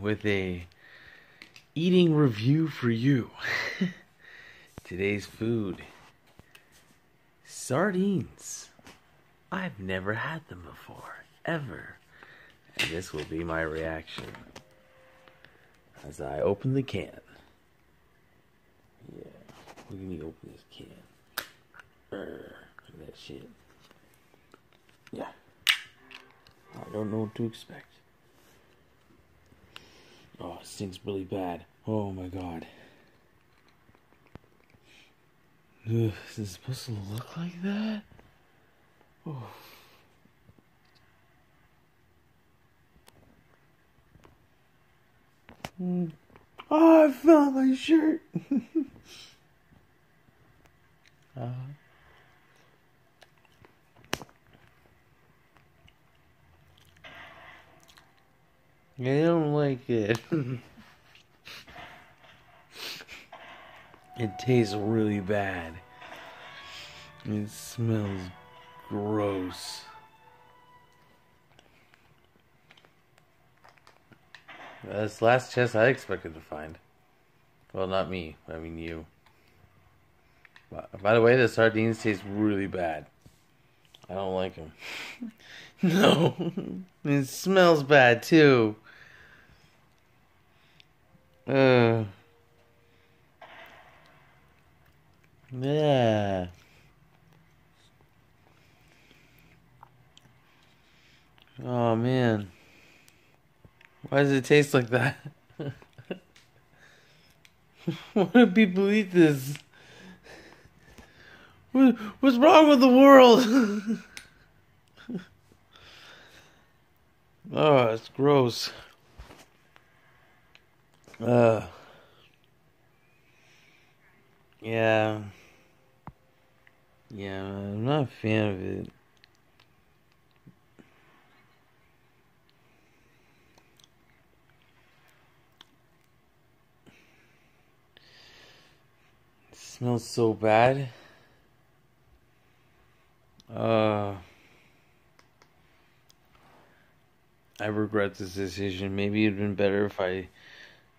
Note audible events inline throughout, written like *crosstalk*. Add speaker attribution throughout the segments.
Speaker 1: with a eating review for you. *laughs* Today's food sardines. I've never had them before, ever. And this will be my reaction as I open the can. Yeah, look at me open this can. Urgh, look at that shit. Yeah. I don't know what to expect. It stinks really bad. Oh my god. Ugh, is it supposed to look like that? Oh. Mm. Oh, I my shirt. *laughs* I don't like it. it tastes really bad. It smells gross. That's the last chest I expected to find. Well, not me. I mean you. By the way, the sardines taste really bad. I don't like them. *laughs* no. *laughs* it smells bad too. Uh. Yeah. Oh man. Why does it taste like that? *laughs* Why do people eat this? what's wrong with the world? *laughs* oh, it's gross. Uh, yeah. Yeah, I'm not a fan of it. it smells so bad. Uh, I regret this decision. Maybe it'd been better if I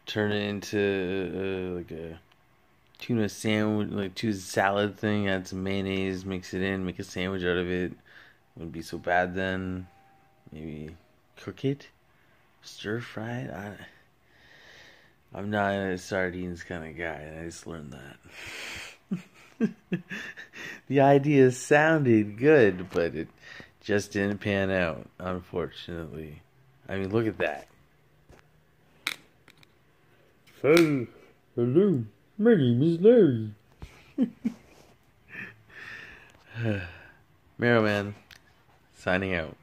Speaker 1: turn it into uh, like a tuna sandwich, like tuna salad thing. Add some mayonnaise, mix it in, make a sandwich out of it. Wouldn't be so bad then. Maybe cook it, stir fry it. I, I'm not a sardines kind of guy. I just learned that. *laughs* the idea sounded good, but it just didn't pan out, unfortunately. I mean, look at that.
Speaker 2: Hey, hello, my name is Larry. *sighs*
Speaker 1: Merrowman, signing out.